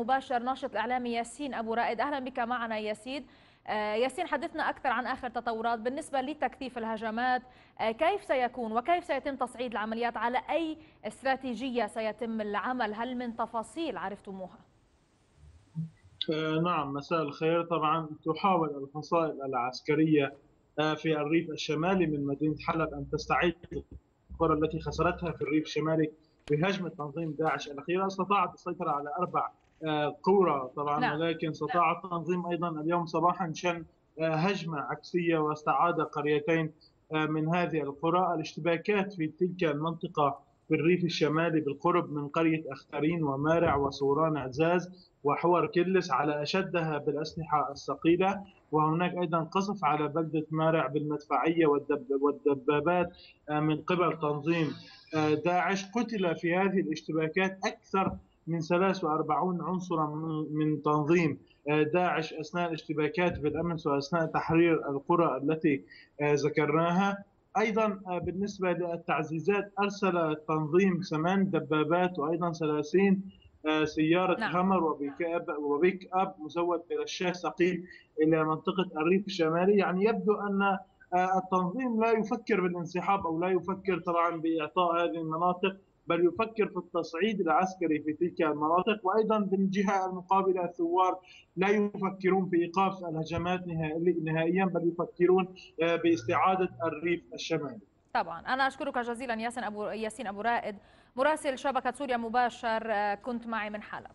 مباشر ناشط الإعلامي ياسين أبو رائد. أهلا بك معنا ياسين. ياسين حدثنا أكثر عن آخر تطورات بالنسبة لتكثيف الهجمات. كيف سيكون وكيف سيتم تصعيد العمليات؟ على أي استراتيجية سيتم العمل؟ هل من تفاصيل عرفتموها؟ نعم مساء الخير. طبعا تحاول الفصائل العسكرية في الريف الشمالي من مدينة حلب أن تستعيد القرى التي خسرتها في الريف الشمالي بهجمة تنظيم داعش الأخيرة أستطاعت السيطرة على أربع قرى طبعا لا. ولكن استطاع التنظيم أيضا اليوم صباحا شن هجمة عكسية واستعاد قريتين من هذه القرى. الاشتباكات في تلك المنطقة في الريف الشمالي بالقرب من قرية أخترين ومارع وصوران عزاز وحور كلس على أشدها بالأسلحة الثقيلة وهناك أيضا قصف على بلدة مارع بالمدفعية والدبابات من قبل تنظيم. داعش قتل في هذه الاشتباكات أكثر من 43 عنصرا من تنظيم داعش أثناء الاشتباكات في الامس وأثناء تحرير القرى التي ذكرناها. أيضا بالنسبة للتعزيزات أرسل التنظيم ثمان دبابات وأيضا 30 سيارة نعم. همر وبيك اب وبيك أب مزود برشاش ثقيل إلى منطقة الريف الشمالي. يعني يبدو أن التنظيم لا يفكر بالانسحاب أو لا يفكر طبعا بإعطاء هذه المناطق. بل يفكر في التصعيد العسكري في تلك المناطق وأيضا بالجهه المقابلة الثوار لا يفكرون في إيقاف الهجمات نهائيا بل يفكرون باستعادة الريف الشمالي. طبعا أنا أشكرك جزيلا ياسين ابو ياسين أبو رائد مراسل شبكة سوريا مباشر كنت معي من حلب.